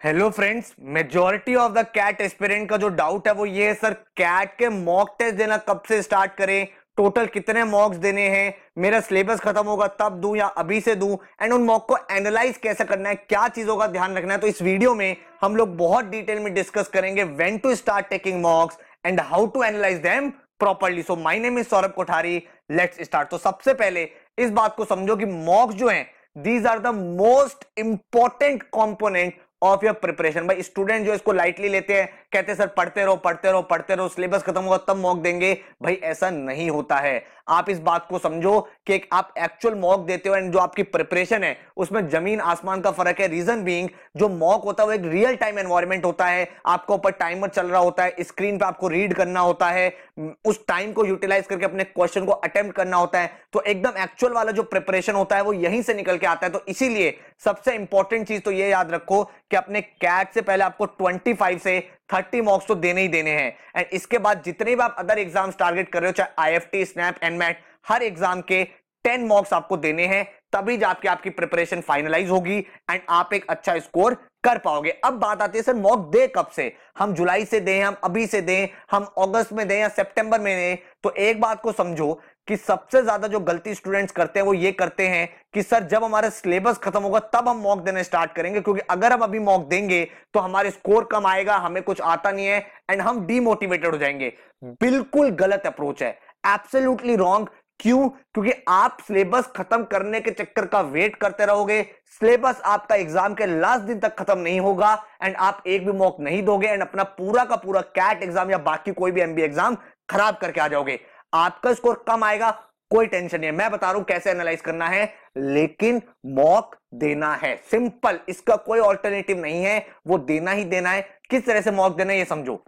Hello friends majority of the CAT aspirant का जो doubt है वो ये है सर कैट के मॉक टेस्ट देना कब से स्टार्ट करें? टोटल कितने मॉक्स देने हैं? मेरा सिलेबस खत्म होगा तब दूँ या अभी से दूँ? एंड उन मॉक को एनालाइज कैसे करना है? क्या चीज़ों का ध्यान रखना है? तो इस वीडियो में हम लोग बहुत डिटेल में डिस्कस करेंगे when to start taking mocks and how to analyse them properly so my name is Saurabh Kothari let's start तो सबसे पहले इस बात को समझो कि मॉक्स जो है these are the most important component of your preparation भाई स्टूडेंट जो इसको लाइटली लेते हैं कहते सर, पढ़ते रहो पढ़ते रहो पढ़ते रहो, सिलेबस खत्म होगा, तब मॉक देंगे। भाई, ऐसा नहीं होता है। आप इस बात को समझो कि एक आप एक्चुअल मॉक देते हो एंड जो आपकी प्रिपरेशन है, उसमें ज़मीन आसमान का फ़र्क है। रीजन बीइंग जो मॉक होता है, वो एक रियल टाइम एनवायरमेंट होता है। आपको ऊपर टाइमर चल रहा होता है स्क्रीन पे आपको रीड करना होता है। उस टाइम को यूटिलाइज करके अपने क्वेश्चन को अटेम्प्ट करना होता है। तो एकदम एक्चुअल वाला जो प्रिपरेशन होता है, वो यहीं से निकल के आता है। तो इसीलिए सबसे इंपॉर्टेंट चीज़ तो ये याद रखो कि अपने कैट से पहले आपको 25 से 30 मार्क्स तो देने ही देने हैं। एंड इसके बाद जितने भी आप अदर एग्ज़ाम्स टारगेट कर रहे हो, चाहे I F T SNAP NMAT her exam के टेन मार्क्स आपको देने हैं, तभी जाके आपकी प्रिपरेशन फाइनलाइज होगी। एंड आप एक अच्छा स्कोर कर पाओगे। अब बात आती है सर, मॉक दे कब से? हम जुलाई से दें, हम अभी से दें, हम अगस्त में दें या सितंबर में दें? तो एक बात को समझो कि सबसे ज़्यादा जो गलती स्टूडेंट्स करते हैं, वो ये करते हैं कि सर, जब हमारा सिलेबस खत्म होगा, तब हम मॉक देना स्टार्ट करेंगे। क्योंकि अगर हम अभी मॉक देंगे तो हमारे स्कोर कम आएगा, हमें कुछ आता नहीं है, एंड हम डीमोटिवेटेड हो जाएँगे। बिल्कुल गलत अप्रोच है। एब्सोल्युटली रॉन्ग क्यों? क्योंकि आप सिलेबस खत्म करने के चक्कर का वेट करते रहोगे। सिलेबस आपका एग्ज़ाम के लास्ट दिन तक खत्म नहीं होगा एंड आप एक भी मॉक नहीं दोगे एंड अपना पूरा का पूरा कैट एग्ज़ाम या बाकी कोई भी एमबी एग्ज़ाम खराब करके आ जाओगे। आपका स्कोर कम आएगा, कोई टेंशन नहीं है। मैं बता रहा हूँ कैसे एनालाइज करना है, लेकिन मॉक देना है। सिंपल इसका कोई ऑल्टरनेटिव नहीं है। वो देना ही देना है। किस तरह से मॉक देना है ये समझो।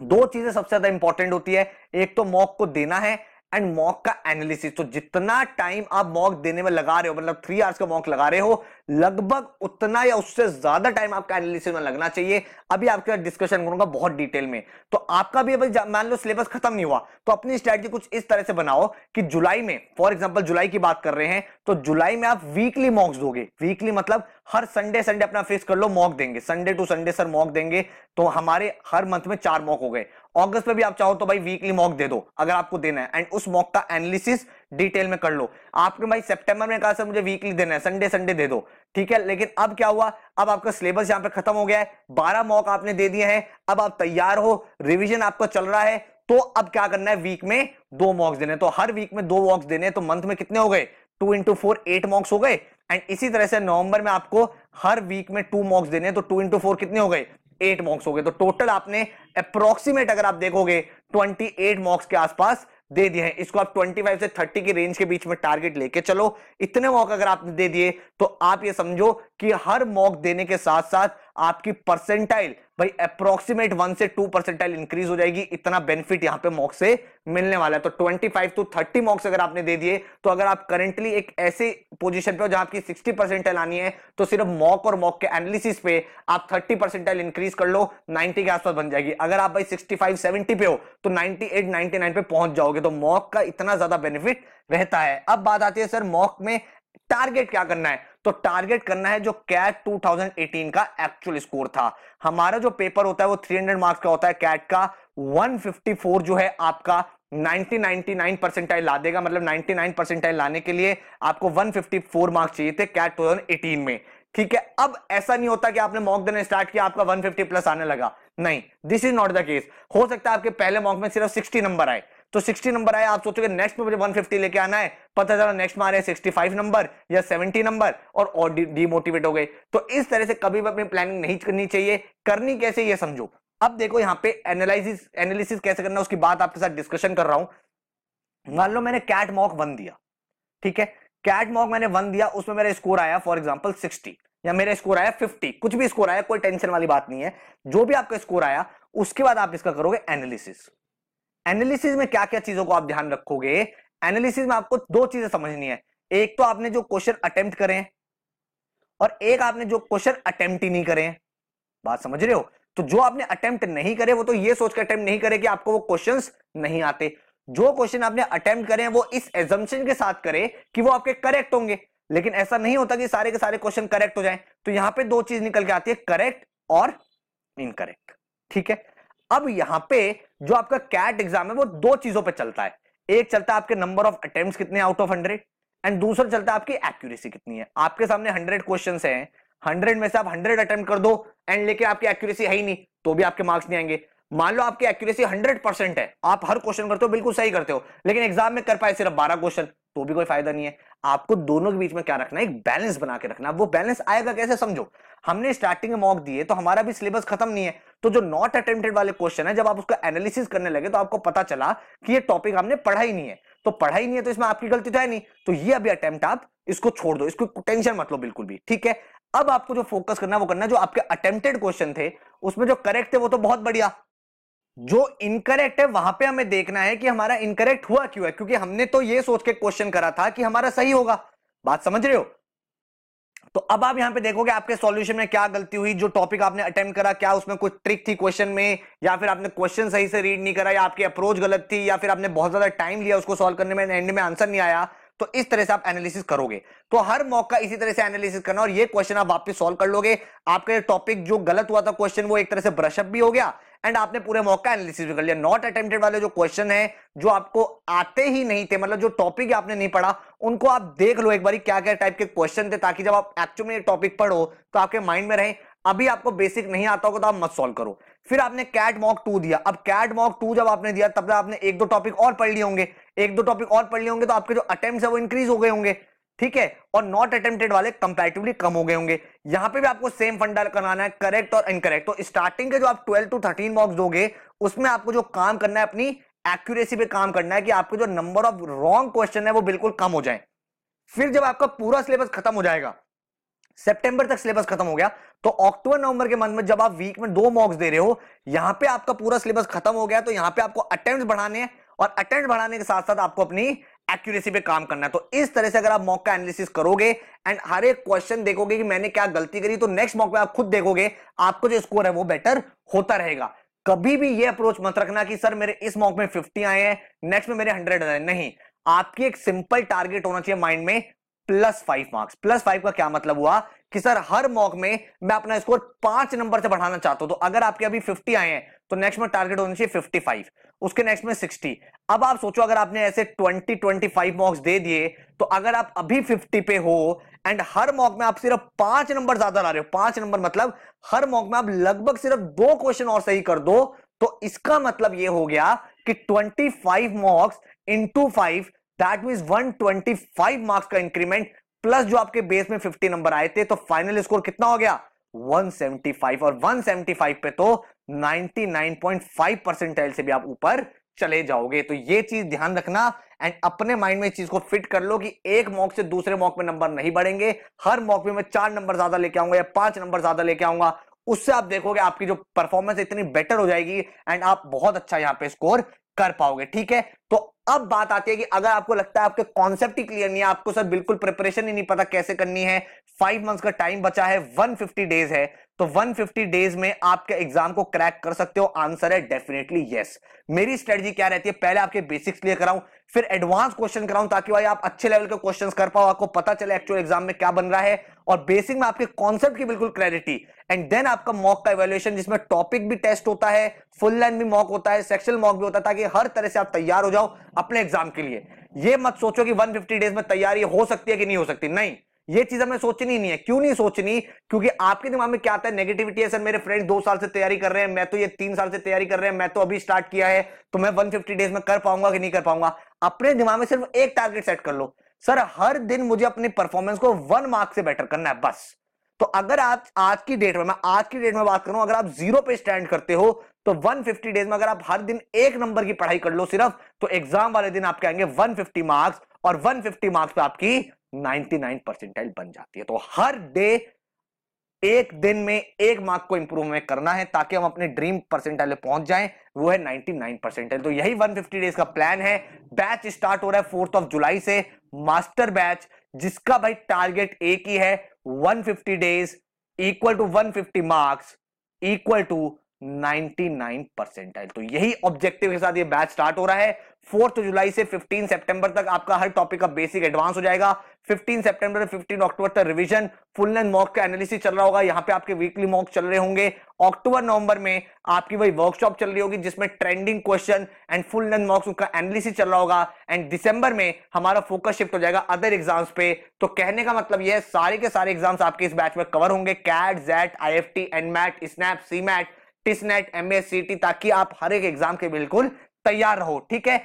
दो चीज़ें सबसे ज़्यादा इंपॉर्टेंट होती है। एक तो मॉक को देना है एंड मॉक का एनालिसिस। तो जितना टाइम आप मॉक देने में लगा रहे हो मतलब थ्री आवर्स का मॉक लगा रहे हो, लगभग उतना या उससे ज़्यादा टाइम आपका एनालिसिस में लगना चाहिए। अभी आपके साथ डिस्कशन करूँगा बहुत डिटेल में। तो आपका भी अभी मान लो सिलेबस खत्म नहीं हुआ तो अपनी स्ट्रेटजी कुछ इस तरह से बनाओ कि जुलाई में फॉर एग्ज़ाम्पल जुलाई की बात कर रहे हैं तो जुलाई में आप वीकली मॉक्स दोगे। वीकली मतलब हर संडे संडे अपना फिक्स कर लो मॉक देंगे। Sunday to Sunday sir mock देंगे तो हमारे हर मंथ में चार मॉक हो गए। अगस्त में भी आप चाहो तो भाई वीकली मॉक दे दो, अगर आपको देना है। एंड उस मॉक का एनालिसिस डिटेल में कर लो। आपने भाई सितंबर में कहा सर मुझे वीकली देना है संडे संडे दे दो। ठीक है? लेकिन अब क्या हुआ? अब आपका सिलेबस यहाँ पे खत्म हो गया है। बारह मॉक आपने दे दिए हैं। अब आप तैयार हो रिविजन आपका चल रहा है तो अब क्या करना है? वीक में दो मॉक्स देने तो हर वीक में दो मॉक्स देने तो मंथ में कितने हो गए? Two into four eight mocks हो गए। एंड इसी तरह से नवंबर में आपको हर वीक में टू मॉक्स देने तो टू इंटू फोर कितने हो गए? एट मॉक्स हो गए। तो टोटल आपने अप्रोक्सीमेट अगर आप देखोगे ट्वेंटी एट मॉक्स के आसपास दे दिए हैं। इसको आप 25 से 30 की रेंज के बीच में टारगेट लेके चलो। इतने मॉक अगर आपने दे दिए तो आप ये समझो कि हर मॉक देने के साथ साथ आपकी परसेंटाइल भाई अप्रोक्सीमेट वन से टू परसेंटाइल इंक्रीज हो जाएगी। इतना बेनिफिट यहाँ पे मॉक से मिलने वाला है। तो 25 टू 30 मॉक्स अगर आपने दे दिए तो अगर आप करंटली एक ऐसे पोजीशन पे हो जहाँ आपकी 60 परसेंटाइल आनी है तो सिर्फ़ मॉक और मॉक के एनालिसिस पे आप 30 परसेंटाइल इंक्रीज कर लो 90 के आसपास बन जाएगी। अगर आप भाई 65 70 पे हो तो 98 99 पे पहुँच जाओगे। तो मॉक का इतना ज़्यादा बेनिफिट रहता है। अब बात आती है सर मॉक में टारगेट क्या करना है? तो टारगेट करना है जो कैट 2018 का एक्चुअल स्कोर था। हमारा जो पेपर होता है वो 300 मार्क्स का होता है। कैट का 154 जो है आपका 90 99 परसेंटाइल ला देगा। मतलब 99 परसेंटाइल लाने के लिए आपको 154 मार्क्स चाहिए थे कैट 2018 में। ठीक है? अब ऐसा नहीं होता कि आपने मॉक देना स्टार्ट किया, आपका 150 प्लस आने लगा। नहीं this is not the case हो सकता है आपके पहले मॉक में सिर्फ़ 60 नंबर आए। तो 60 नंबर आया, आप सोचोगे नेक्स्ट में मुझे 150 लेके आना है। पता चला नेक्स्ट में आ रहे हैं 65 नंबर या 70 नंबर और और डीमोटिवेट हो गए। तो इस तरह से कभी भी अपनी प्लानिंग नहीं करनी चाहिए। करनी कैसे ये समझो। अब देखो यहाँ पे एनालिसिस एनालिसिस कैसे करना उसकी बात आपके साथ डिस्कशन कर रहा हूँ। मान लो मैंने कैट मॉक वन दिया, ठीक है? कैट मॉक मैंने वन दिया, उसमें मेरा स्कोर आया फॉर एग्ज़ाम्पल सिक्सटी या मेरा स्कोर आया फिफ्टी कुछ भी स्कोर आया, कोई टेंशन वाली बात नहीं है। जो भी आपका स्कोर आया, उसके बाद आप इसका करोगे एनालिसिस एनालिसिस में क्या क्या चीज़ों को आप ध्यान रखोगे? एनालिसिस में आपको दो चीज़ें समझनी है। एक तो आपने जो क्वेश्चन अटेम्प्ट करें और एक आपने जो क्वेश्चन अटेम्प्ट ही नहीं करें। बात समझ रहे हो? तो जो आपने अटेम्प्ट नहीं करे, वो तो ये सोच कर अटेम्प्ट नहीं करे कि आपको वो क्वेश्चंस नहीं आते। जो क्वेश्चन आपने अटेम्प्ट करे, वो इस एजम्पन के साथ करे कि वो आपके करेक्ट होंगे। लेकिन ऐसा नहीं होता कि सारे के सारे क्वेश्चन करेक्ट हो जाए। तो यहाँ पे दो चीज़ निकल के आती है करेक्ट और इनकरेक्ट ठीक है? अब यहाँ पे जो आपका कैट एग्ज़ाम है, वो दो चीज़ों पे चलता है। एक चलता है आपके नंबर ऑफ़ अटेम्प्ट कितने आउट ऑफ़ हंड्रेड एंड दूसरा चलता है आपकी एक्यूरेसी कितनी है। आपके सामने हंड्रेड क्वेश्चन है हंड्रेड में से आप हंड्रेड अटेम्प्ट कर दो एंड लेके आपकी एक्यूरेसी है ही नहीं तो भी आपके मार्क्स नहीं आएँगे। मान लो आपकी एक्यूरेसी हंड्रेड परसेंट है, आप हर क्वेश्चन करते हो, बिल्कुल सही करते हो, लेकिन एग्ज़ाम में कर पाए सिर्फ़ बारह क्वेश्चन तो भी कोई फ़ायदा नहीं है। आपको दोनों के बीच में क्या रखना है? एक बैलेंस बना के रखना वो बैलेंस आएगा कैसे, समझो। हमने स्टार्टिंग में मॉक दिए तो हमारा भी सिलेबस खत्म नहीं है। तो जो नॉट अटेम्प्टेड वाले क्वेश्चन है, जब आप उसका एनालिसिस करने लगे तो आपको पता चला कि ये टॉपिक हमने पढ़ा ही नहीं है। तो पढ़ा ही नहीं है तो इसमें आपकी गलती तो है नहीं। तो ये अभी अटेम्प्ट आप इसको छोड़ दो, इसको टेंशन मत लो बिल्कुल भी, ठीक है? अब आपको जो फोकस करना वो करना जो आपके अटेम्प्टेड क्वेश्चन थे, उसमें जो करेक्ट थे, वो तो बहुत बढ़िया। जो इनकरेक्ट है, वहाँ पे हमें देखना है कि हमारा इनकरेक्ट हुआ क्यों है? क्योंकि हमने तो ये सोच के क्वेश्चन करा था कि हमारा सही होगा। बात समझ रहे हो? तो अब आप यहाँ पे देखोगे आपके सॉल्यूशन में क्या गलती हुई, जो टॉपिक आपने अटेम्प्ट करा, क्या उसमें कुछ ट्रिक थी क्वेश्चन में, या फिर आपने क्वेश्चन सही से रीड नहीं करा, या आपकी अप्रोच गलत थी, या फिर आपने बहुत ज़्यादा टाइम लिया उसको सॉल्व करने में एंड में आंसर नहीं आया तो इस तरह से आप एनालिसिस करोगे। तो हर मौका इसी तरह से एनालिसिस करना, और ये क्वेश्चन आप वापस सॉल्व कर लोगे। आपका टॉपिक जो गलत हुआ था क्वेश्चन वो एक तरह से ब्रशअप भी हो गया एंड आपने पूरे मौका एनालिसिस भी कर लिया। नॉट अटेम्प्टेड वाले जो क्वेश्चन है, जो आपको आते ही नहीं थे मतलब जो टॉपिक आपने नहीं पढ़ा, उनको आप देख लो एक बार क्या क्या टाइप के क्वेश्चन थे, ताकि जब आप एक्चुअल टॉपिक पढ़ो तो आपके माइंड में रहे। अभी आपको बेसिक नहीं आता होगा तो आप मत सॉल्व करो। फिर आपने कैट मॉक टू दिया। अब कैट मॉक टू जब आपने दिया, तब आपने एक दो टॉपिक और पढ़ लिए होंगे। एक दो टॉपिक और पढ़ लिए होंगे तो आपके जो अटेम्प्ट है, वो इंक्रीज हो गए होंगे। ठीक है? और नॉट अटेम्प्टेड वाले कंपैरेटिवली कम हो गए होंगे। यहाँ पे भी आपको सेम फंडा कराना है करेक्ट और इनकरेक्ट तो स्टार्टिंग के जो आप 12 टू 13 मार्क्स दोगे, उसमें आपको जो काम करना है, अपनी एक्यूरेसी पे काम करना है कि आपके जो नंबर ऑफ़ रॉन्ग क्वेश्चन है, वो बिल्कुल कम हो जाए। फिर जब आपका पूरा सिलेबस खत्म हो जाएगा सितंबर तक सिलेबस खत्म हो गया तो अक्टूबर नवंबर के मंथ में जब आप वीक में दो मॉक्स दे रहे हो, यहाँ पे आपका पूरा सिलेबस खत्म हो गया तो यहाँ पे आपको अटेम्प्ट बढ़ाने हैं और अटेम्प्ट बढ़ाने के साथ साथ आपको अपनी एक्यूरेसी पे काम करना है। तो इस तरह से अगर आप मॉक का एनालिसिस करोगे एंड हर एक क्वेश्चन देखोगे कि मैंने क्या गलती करी तो नेक्स्ट मॉक में आप खुद देखोगे, आपको जो स्कोर है वो बेटर होता रहेगा। कभी भी ये अप्रोच मत रखना कि, सर, मेरे इस मॉक में 50 आए हैं नेक्स्ट में मेरे 100 आए नहीं। आपकी एक सिंपल टारगेट होना चाहिए माइंड में plus five marks plus five का क्या मतलब हुआ? कि सर, हर मॉक में मैं अपना स्कोर पाँच नंबर से बढ़ाना चाहता हूँ। तो अगर आपके अभी 50 आए हैं तो नेक्स्ट में टारगेट होना चाहिए 55 उसके नेक्स्ट में 60 अब आप सोचो, अगर आपने ऐसे 20 25 मॉक्स दे दिए तो अगर आप अभी 50 पे हो एंड हर मॉक में आप सिर्फ़ पाँच नंबर ज़्यादा ला रहे हो, पाँच नंबर मतलब हर मॉक में आप लगभग सिर्फ़ दो क्वेश्चन और सही कर दो तो इसका मतलब यह हो गया कि 25 mocks into five that mean 125 marks का इंक्रीमेंट प्लस जो आपके बेस में 50 नंबर आए थे तो फाइनल स्कोर कितना हो गया? 175 और 175 पे तो 99.5 परसेंटाइल से भी आप ऊपर चले जाओगे। तो ये चीज़ ध्यान रखना एंड अपने माइंड में इस चीज़ को फिट कर लो कि एक मॉक से दूसरे मॉक में नंबर नहीं बढ़ेंगे। हर मॉक में मैं चार नंबर ज़्यादा लेके आऊँगा या पाँच नंबर ज़्यादा लेके आऊँगा, उससे आप देखोगे आपकी जो परफॉर्मेंस इतनी बेटर हो जाएगी एंड आप बहुत अच्छा यहाँ पे स्कोर कर पाओगे, ठीक है? तो अब बात आती है कि अगर आपको लगता है आपके कॉन्सेप्ट ही क्लियर नहीं है, आपको सर बिल्कुल प्रिपरेशन ही नहीं पता कैसे करनी है फाइव मंथ्स का टाइम बचा है 150 डेज़ है तो 150 डेज़ में आपके एग्ज़ाम को क्रैक कर सकते हो? आंसर है डेफिनेटली यस मेरी स्ट्रेटजी क्या रहती है? पहले आपके बेसिक्स क्लियर कराऊं फिर एडवांस क्वेश्चन कराऊं ताकि भाई आप अच्छे लेवल के क्वेश्चन कर पाओ, आपको पता चले एक्चुअल एग्ज़ाम में क्या बन रहा है। और बेसिक में आपके कॉन्सेप्ट की बिल्कुल क्लैरिटी एंड देन आपका मॉक का इवेल्युएशन जिसमें टॉपिक भी टेस्ट होता है फुल लाइन भी मॉक होता है सेक्शनल मॉक भी होता है, ताकि हर तरह से आप तैयार हो जाओ अपने एग्ज़ाम के लिए। ये मत सोचो कि 150 डेज़ में तैयारी हो सकती है कि नहीं हो सकती। नहीं। ये चीज़ हमें सोचनी नहीं है। क्यों नहीं सोचनी? क्योंकि आपके दिमाग में क्या आता है? नेगेटिविटी है, सर, मेरे फ्रेंड दो साल से तैयारी कर रहे हैं, मैं तो ये तीन साल से तैयारी कर रहे हैं, मैं तो अभी स्टार्ट किया है तो मैं 150 डेज़ में कर पाऊँगा कि नहीं कर पाऊँगा? अपने दिमाग में सिर्फ़ एक टारगेट सेट कर लो। सर, हर दिन मुझे अपनी परफॉर्मेंस को वन मार्क से बेटर करना है, बस। तो अगर आप आज की डेट में, मैं आज की डेट में बात करूँ, अगर आप ज़ीरो पे स्टैंड करते हो तो 150 डेज़ में अगर आप हर दिन एक नंबर की पढ़ाई कर लो सिर्फ़ तो एग्ज़ाम वाले दिन आपके आएँगे 150 मार्क्स और 150 मार्क्स पे आपकी 99 परसेंटाइल बन जाती है। तो हर डे एक दिन में एक मार्क को इंप्रूवमेंट करना है ताकि हम अपने ड्रीम परसेंटाइल पहुँच जाएँ, वो है 99 परसेंटाइल तो यही 150 डेज़ का प्लान है। बैच स्टार्ट हो रहा है फोर्थ ऑफ़ जुलाई से। मास्टर बैच जिसका भाई टारगेट एक ही है 150 days equal to 150 marks equal to 99 percentile. तो यही ऑब्जेक्टिव के साथ ये बैच स्टार्ट हो रहा है। फोर्थ जुलाई से 15 सितंबर तक आपका हर टॉपिक का बेसिक एडवांस हो जाएगा। 15 सितंबर से 15 अक्टूबर तक रिवीजन फुल लेंथ मॉक का एनालिसिस चल रहा होगा। यहाँ पे आपके वीकली मॉक चल रहे होंगे। अक्टूबर, नवंबर में आपकी वही वर्कशॉप चल रही होगी, जिसमें trending question and full length mocks का एनालिसिस चल रहा होगा। एंड दिसंबर में हमारा फोकस शिफ्ट हो जाएगा अदर एग्ज़ाम्स पे। तो कहने का मतलब यह है, सारे के सारे एग्ज़ाम्स आपके इस बैच में कवर होंगे। CAT XAT I F T NMAT SNAP C MAT TISSNET M S ताकि आप हर एक एग्ज़ाम के बिल्कुल तैयार रहो, ठीक है?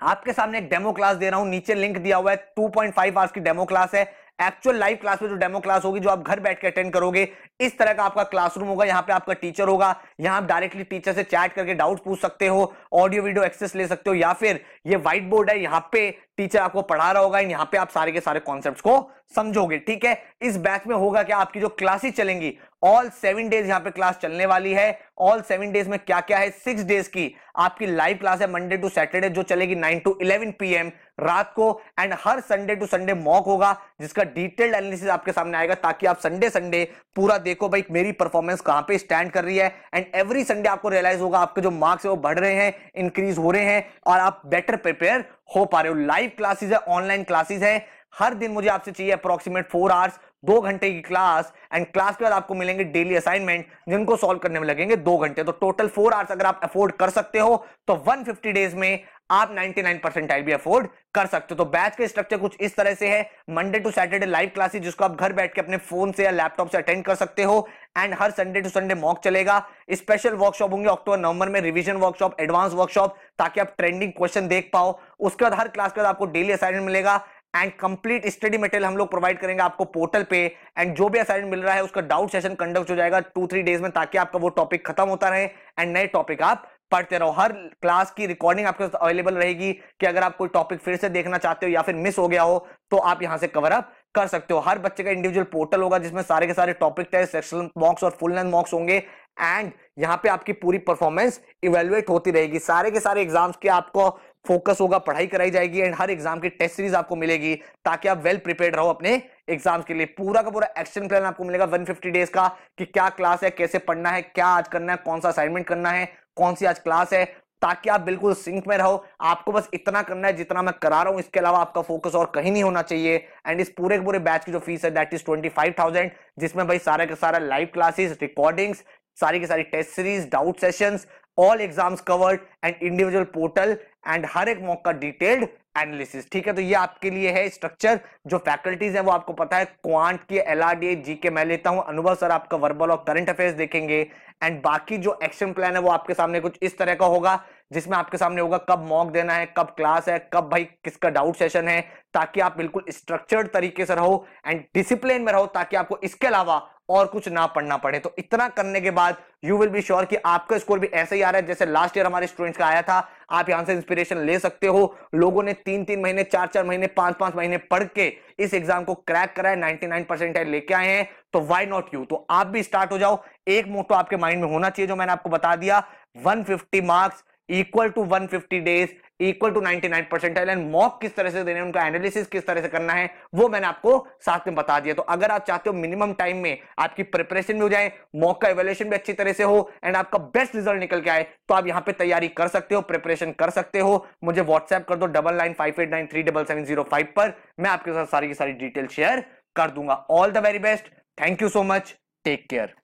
आपके सामने एक डेमो क्लास दे रहा हूँ, नीचे लिंक दिया हुआ है 2.5 आवर्स की डेमो क्लास है। एक्चुअल लाइव क्लास में जो डेमो क्लास होगी, जो आप घर बैठ के अटेंड करोगे, इस तरह का आपका क्लासरूम होगा, यहाँ पे आपका टीचर होगा, यहाँ आप डायरेक्टली टीचर से चैट करके डाउट पूछ सकते हो ऑडियो वीडियो एक्सेस ले सकते हो, या फिर ये व्हाइट बोर्ड है, यहाँ पे टीचर आपको पढ़ा रहा होगा, यहाँ पे आप सारे के सारे कॉन्सेप्ट को समझोगे, ठीक है? इस बैच में होगा क्या? आपकी जो क्लासेस चलेंगी ऑल सेवन डेज़ यहाँ पे क्लास चलने वाली है। ऑल सेवन डेज़ में क्या क्या है? सिक्स डेज़ की। आपकी लाइव क्लास है मंडे टू सैटरडे जो चलेगी नाइन टू इलेवन पीएम रात को। एंड हर संडे टू संडे मॉक होगा, जिसका डिटेल्ड एनालिसिस आपके सामने आएगा, ताकि आप संडे संडे पूरा देखो, भाई, मेरी परफॉर्मेंस कहाँ पे स्टैंड कर रही है। एंड एवरी संडे आपको रियलाइज़ होगा, आपके जो मार्क्स है वो बढ़ रहे हैं इंक्रीज हो रहे हैं, और आप बेटर प्रिपेयर हो पा रहे हो। लाइव क्लासेस है ऑनलाइन क्लासेस है हर दिन मुझे आपसे चाहिए अप्रोक्सीमेट फोर आवर्स दो घंटे की क्लास एंड क्लास के बाद आपको मिलेंगे डेली असाइनमेंट जिनको सॉल्व करने में लगेंगे दो घंटे। तो टोटल फोर आवर्स अगर आप अफोर्ड कर सकते हो तो 150 डेज़ में आप 99 परसेंटाइल भी अफोर्ड कर सकते हो। तो बैच के स्ट्रक्चर कुछ इस तरह से है। Monday to Saturday live classes जिसको आप घर बैठ के अपने फ़ोन से या लैपटॉप से अटेंड कर सकते हो एंड हर संडे टू संडे मॉक चलेगा। स्पेशल वर्कशॉप होंगे अक्टूबर नवंबर में रिवीजन वर्कशॉप एडवांस वर्कशॉप ताकि आप ट्रेंडिंग क्वेश्चन देख पाओ। उसके बाद हर क्लास के बाद आपको डेली असाइनमेंट मिलेगा। एंड कंप्लीट स्टडी मटेरियल हम लोग प्रोवाइड करेंगे आपको पोर्टल पे एंड जो भी असाइनमेंट मिल रहा है उसका डाउट सेशन कंडक्ट हो जाएगा टू थ्री डेज़ में ताकि आपका वो टॉपिक खत्म होता रहे एंड नए टॉपिक आप पढ़ते रहो। हर क्लास की रिकॉर्डिंग आपके पास अवेलेबल रहेगी कि अगर आप कोई टॉपिक फिर से देखना चाहते हो या फिर मिस हो गया हो तो आप यहाँ से कवर अप कर सकते हो। हर बच्चे का इंडिविजुअल पोर्टल होगा जिसमें सारे के सारे टॉपिक टेस्ट सेक्शन मॉक्स और फुल लेंथ मॉक्स होंगे एंड यहाँ पे आपकी पूरी परफॉर्मेंस इवेलुएट होती रहेगी। सारे के सारे एग्ज़ाम्स के आपको फोकस होगा, पढ़ाई कराई जाएगी एंड हर एग्ज़ाम की टेस्ट सीरीज़ आपको मिलेगी ताकि आप वेल प्रिपेयर्ड रहो अपने एग्ज़ाम्स के लिए। पूरा का पूरा एक्शन प्लान आपको मिलेगा 150 डेज़ का कि क्या क्लास है, कैसे पढ़ना है, क्या आज करना है, कौन सा असाइनमेंट करना है, कौन सी आज क्लास है, ताकि आप बिल्कुल सिंक में रहो। आपको बस इतना करना है जितना मैं करा रहा हूँ, इसके अलावा आपका फोकस और कहीं नहीं होना चाहिए। एंड इस पूरे पूरे बैच की जो फ़ीस है that is twenty five thousand जिसमें भाई सारा का सारा लाइव क्लासेस रिकॉर्डिंग्स सारी की सारी test series doubt sessions all exams covered and individual portal and हर एक मॉक का डिटेल्ड एनालिसिस ठीक है तो ये आपके लिए है स्ट्रक्चर जो फैकल्टीज है, वो आपको पता है क्वांट की एल आर डी जी के मैं लेता हूँ। अनुभव सर आपका वर्बल और करंट अफेयर्स देखेंगे। एंड बाकी जो एक्शन प्लान है, वो आपके सामने कुछ इस तरह का होगा। जिसमें आपके सामने होगा कब मॉक देना है, कब क्लास है, कब भाई किसका डाउट सेशन है, ताकि आप बिल्कुल स्ट्रक्चर्ड तरीके से रहो एंड डिसिप्लिन में रहो ताकि आपको इसके अलावा और कुछ ना पढ़ना पड़े। तो इतना करने के बाद यू विल बी श्योर कि आपका स्कोर भी ऐसे ही आ रहा है जैसे लास्ट ईयर हमारे स्टूडेंट्स का आया था। आप यहाँ से इंस्पिरेशन ले सकते हो। लोगों ने तीन तीन महीने चार चार महीने पाँच पाँच महीने पढ़ के इस एग्ज़ाम को क्रैक करा है। 99 परसेंट लेके आए हैं। तो वाई नॉट यू तो आप भी स्टार्ट हो जाओ। एक मोटो आपके माइंड में होना चाहिए जो मैंने आपको बता दिया। 150 marks equal to 150 days equal to 99 percentile and mock किस तरह से देने उनका एनालिसिस किस तरह से करना है, वो मैंने आपको साथ में बता दिया। तो अगर आप चाहते हो मिनिमम टाइम में आपकी प्रिपरेशन भी हो जाए मॉक का एवेल्युएशन भी अच्छी तरह से हो एंड आपका बेस्ट रिज़ल्ट निकल के आए तो आप यहाँ पे तैयारी कर सकते हो प्रिपरेशन कर सकते हो। मुझे व्हाट्सएप कर दो double nine five eight nine three double seven zero five पर, मैं आपके साथ सारी की सारी डिटेल शेयर कर दूँगा। All the very best thank you so much take care